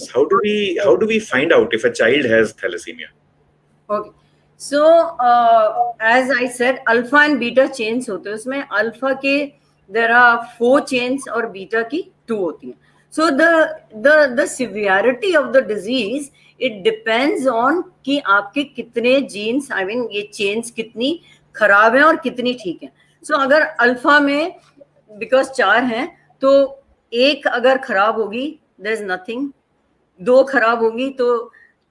how do we how do we find out if a child has thalassemia okay so uh, as i said alpha and beta chains होते हैं उसमें alpha के there are four chains और beta की two होती हैं so the the the severity of the disease it depends on कि आपके कितने genes i mean ये chains कितनी खराब हैं और कितनी ठीक हैं so अगर अल्फ़ा में बिकॉज़ चार हैं तो एक अगर खराब होगी देर इज़ नथिंग दो खराब होंगी तो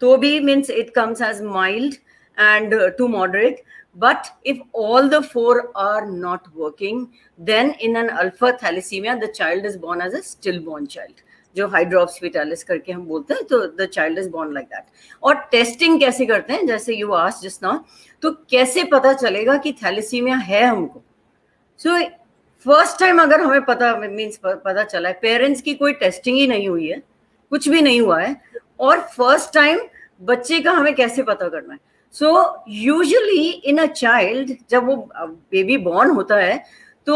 तो भी means it comes as mild and to moderate but if all the four are not working, then in an alpha thalassemia, the child is born as a stillborn child. जो hydrops fetalis करके हम बोलते हैं तो the child is born like that और testing कैसे करते हैं? जैसे यू आस जिस नाउ तो कैसे पता चलेगा कि थैलेसीमिया है हमको? सो फ़र्स्ट टाइम अगर हमें पता मीन्स पता चला है पेरेंट्स की कोई टेस्टिंग ही नहीं हुई है कुछ भी नहीं हुआ है। और फ़र्स्ट टाइम बच्चे का हमें कैसे पता करना है? So usually in a child जब वो बेबी बॉर्न होता है तो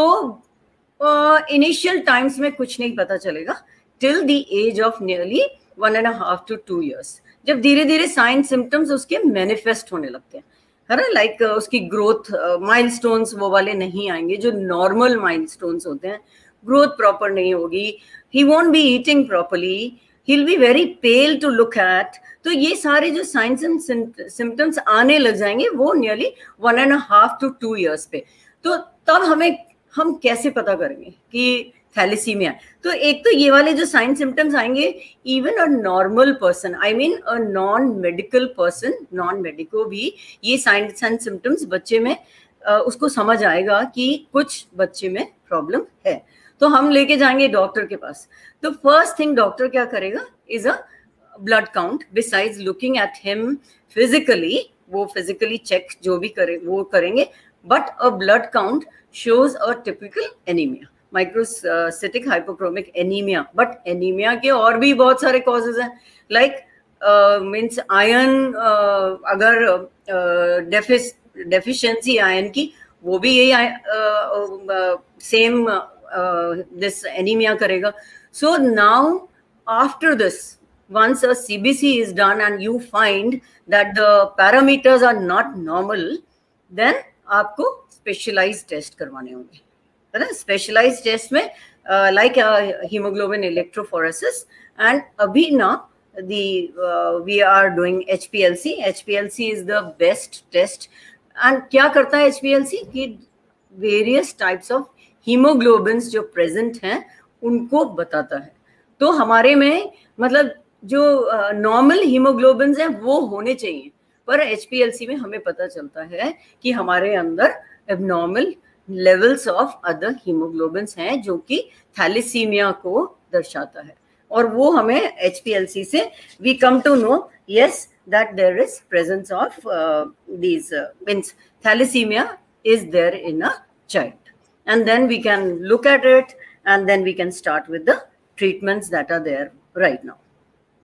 इनिशियल uh, टाइम्स में कुछ नहीं पता चलेगा। Till the age of nearly one and half two two years जब धीरे धीरे साइन सिम्टम्स उसके मैनिफेस्ट होने लगते हैं। है ना? लाइक like, uh, उसकी ग्रोथ माइलस्टोन्स uh, वो वाले नहीं आएँगे जो नॉर्मल माइलस्टोन्स होते हैं। ग्रोथ प्रॉपर नहीं होगी। He won't be eating properly he be very pale to look at तो ये सारे जो साइंस एंड सिम्टम्स आने लग जाएँगे, वो nearly one and half two two years पे। तो तब हमें, हम कैसे पता करेंगे कि थैलेसीमिया तो एक तो ये वाले जो साइन सिम्टम्स आएँगे even a normal person I mean a non medical person non medico भी ये साइंस एंड सिम्टम्स बच्चे में उसको समझ आएगा कि कुछ बच्चे में प्रॉब्लम है। तो हम लेके जाएँगे डॉक्टर के पास। तो फ़र्स्ट थिंग डॉक्टर क्या करेगा is a blood count besides looking at him physically वो फिजिकली चेक जो भी करे वो करेंगे but a blood count shows a typical anemia microcytic hypochromic anaemia but anaemia के और भी बहुत सारे कॉजेज हैं। लाइक मीन्स आयन अगर डेफिशिएंसी uh, आयन की वो भी यही सेम दिस एनीमिया करेगा so now after this once a CBC is done and you find that the parameters are not normal then आपको स्पेशलाइज टेस्ट करवाने होंगे। है ना? स्पेशलाइज टेस्ट में लाइक हीमोग्लोबिन इलेक्ट्रोफोरेसिस एंड अभी ना the uh, we are doing hplc hplc is the best test. And kya karta hai hplc ki various types of hemoglobins जो present हैं उनको बताता है। तो हमारे में मतलब जो नॉर्मल हीमोग्लोबिन्स हैं वो होने चाहिए। पर एचपीएलसी में हमें पता चलता है कि हमारे अंदर abnormal levels of other haemoglobins हैं जो कि थैलीसीमिया को दर्शाता है। और वो हमें एचपीएलसी से we come to know yes that there is presence of uh, means thalassemia is there in a child and then we can look at it and then we can start with the treatments that are there right now